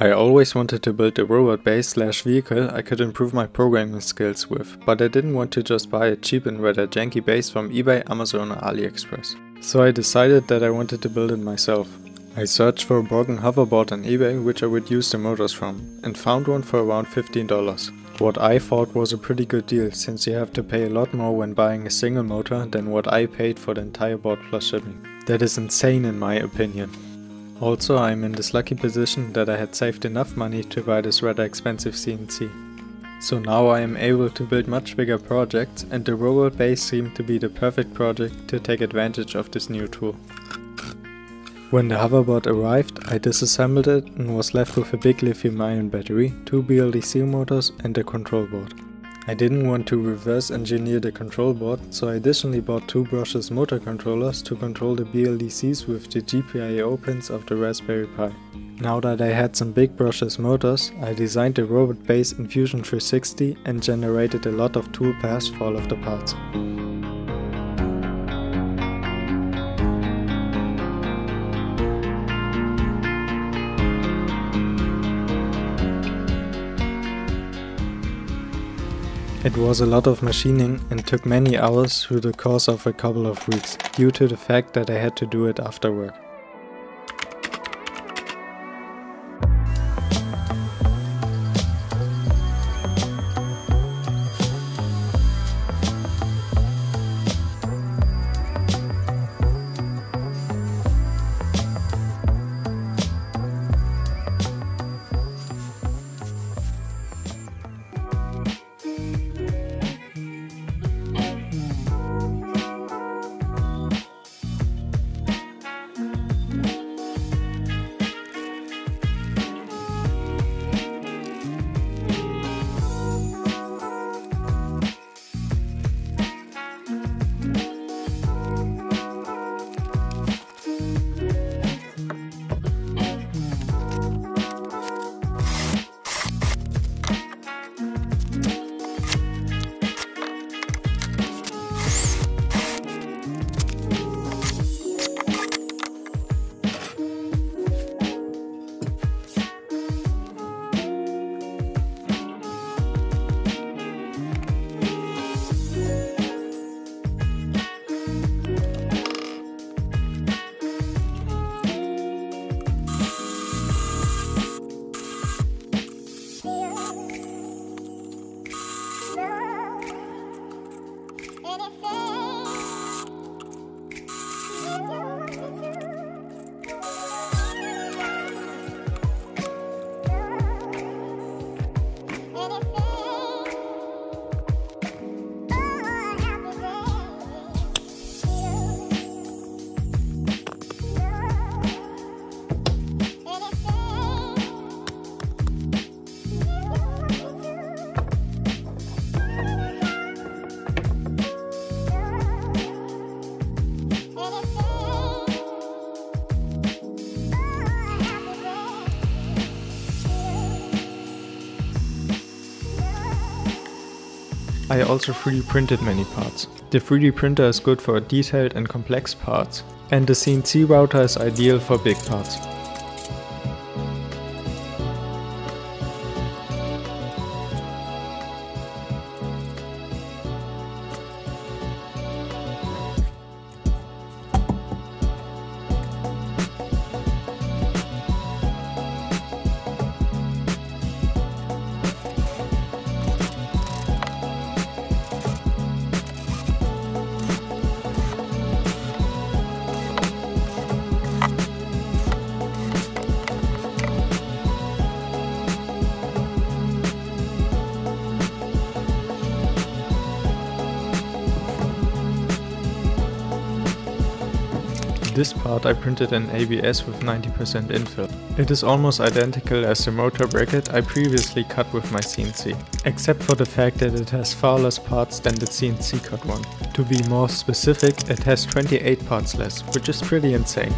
I always wanted to build a robot base slash vehicle I could improve my programming skills with, but I didn't want to just buy a cheap and rather janky base from eBay, Amazon or AliExpress. So I decided that I wanted to build it myself. I searched for a broken hoverboard on eBay which I would use the motors from, and found one for around $15. What I thought was a pretty good deal since you have to pay a lot more when buying a single motor than what I paid for the entire board plus shipping. That is insane in my opinion. Also, I'm in this lucky position that I had saved enough money to buy this rather expensive CNC. So now I am able to build much bigger projects and the robot base seemed to be the perfect project to take advantage of this new tool. When the hoverboard arrived, I disassembled it and was left with a big lithium ion battery, two BLDC motors and a control board. I didn't want to reverse engineer the control board, so I additionally bought two brushless motor controllers to control the BLDCs with the GPIO pins of the Raspberry Pi. Now that I had some big brushless motors, I designed the robot base in Fusion 360 and generated a lot of tool paths for all of the parts. It was a lot of machining and took many hours through the course of a couple of weeks, due to the fact that I had to do it after work. I also 3D printed many parts. The 3D printer is good for detailed and complex parts, and the CNC router is ideal for big parts. This part I printed in ABS with 90% infill. It is almost identical as the motor bracket I previously cut with my CNC, except for the fact that it has far less parts than the CNC cut one. To be more specific, it has 28 parts less, which is pretty insane.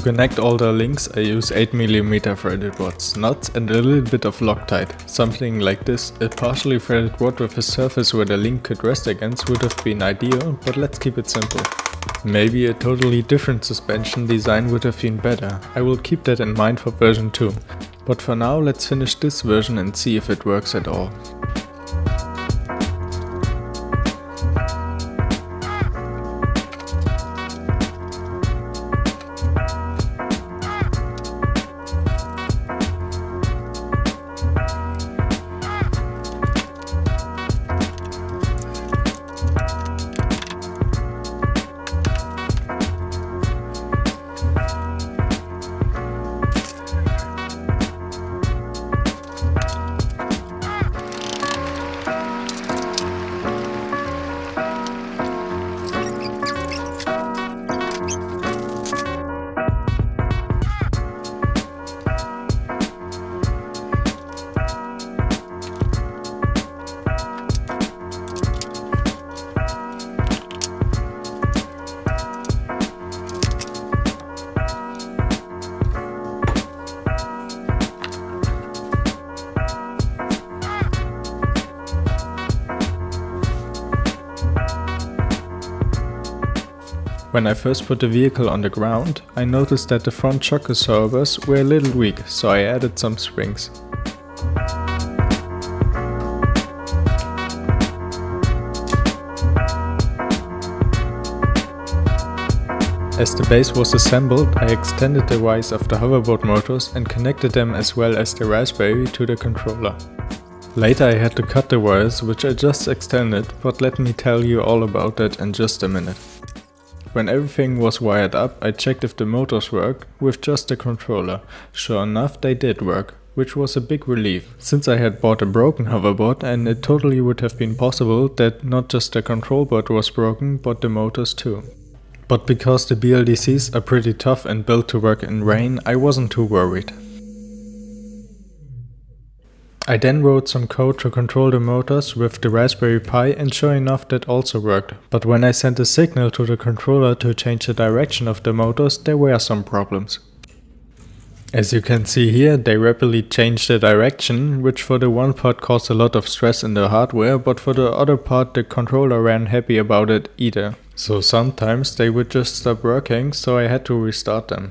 To connect all the links I use 8mm threaded rods, nuts and a little bit of Loctite. Something like this, a partially threaded rod with a surface where the link could rest against would have been ideal, but let's keep it simple. Maybe a totally different suspension design would have been better, I will keep that in mind for version 2. But for now let's finish this version and see if it works at all. When I first put the vehicle on the ground, I noticed that the front shock absorbers were a little weak, so I added some springs. As the base was assembled, I extended the wires of the hoverboard motors and connected them as well as the Raspberry to the controller. Later I had to cut the wires, which I just extended, but let me tell you all about that in just a minute. When everything was wired up, I checked if the motors worked with just the controller. Sure enough, they did work, which was a big relief, since I had bought a broken hoverboard and it totally would have been possible that not just the control board was broken, but the motors too. But because the BLDCs are pretty tough and built to work in rain, I wasn't too worried. I then wrote some code to control the motors with the Raspberry Pi and sure enough that also worked. But when I sent a signal to the controller to change the direction of the motors there were some problems. As you can see here, they rapidly changed the direction, which for the one part caused a lot of stress in the hardware, but for the other part the controller ran happy about it either. So sometimes they would just stop working, so I had to restart them.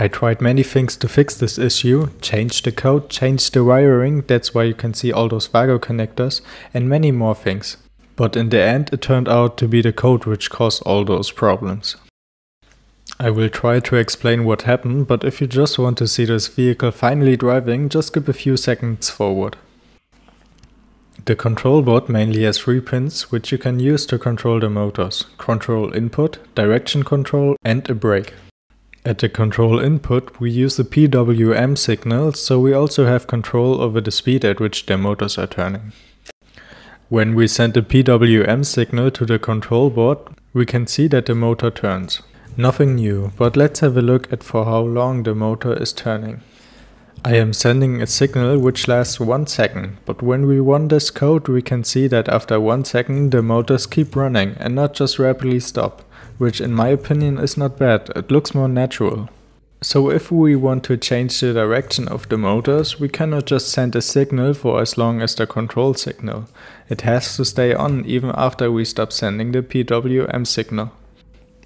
I tried many things to fix this issue, changed the code, changed the wiring, that's why you can see all those Wago connectors, and many more things. But in the end it turned out to be the code which caused all those problems. I will try to explain what happened, but if you just want to see this vehicle finally driving, just skip a few seconds forward. The control board mainly has three pins, which you can use to control the motors. Control input, direction control and a brake. At the control input, we use the PWM signal, so we also have control over the speed at which the motors are turning. When we send the PWM signal to the control board, we can see that the motor turns. Nothing new, but let's have a look at for how long the motor is turning. I am sending a signal which lasts 1 second, but when we run this code we can see that after 1 second the motors keep running and not just rapidly stop which in my opinion is not bad, it looks more natural. So if we want to change the direction of the motors, we cannot just send a signal for as long as the control signal. It has to stay on even after we stop sending the PWM signal.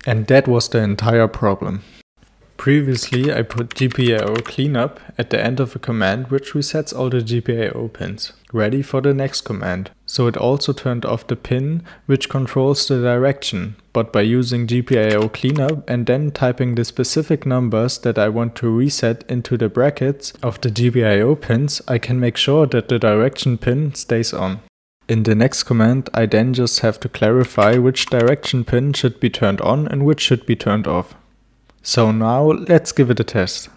And that was the entire problem. Previously I put GPIO cleanup at the end of a command which resets all the GPIO pins, ready for the next command. So it also turned off the pin which controls the direction, but by using GPIO cleanup and then typing the specific numbers that I want to reset into the brackets of the GPIO pins, I can make sure that the direction pin stays on. In the next command I then just have to clarify which direction pin should be turned on and which should be turned off. So now let's give it a test.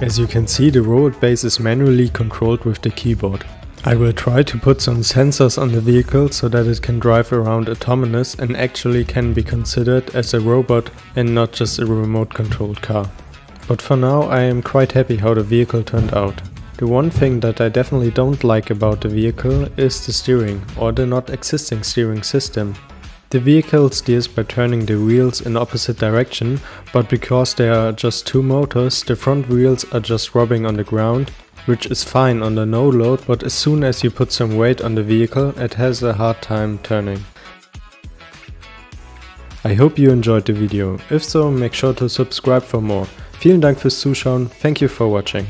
As you can see the robot base is manually controlled with the keyboard. I will try to put some sensors on the vehicle so that it can drive around autonomous and actually can be considered as a robot and not just a remote controlled car. But for now I am quite happy how the vehicle turned out. The one thing that I definitely don't like about the vehicle is the steering or the not existing steering system. The vehicle steers by turning the wheels in opposite direction, but because there are just two motors, the front wheels are just rubbing on the ground, which is fine under no load, but as soon as you put some weight on the vehicle, it has a hard time turning. I hope you enjoyed the video. If so, make sure to subscribe for more. Vielen Dank fürs Zuschauen, thank you for watching.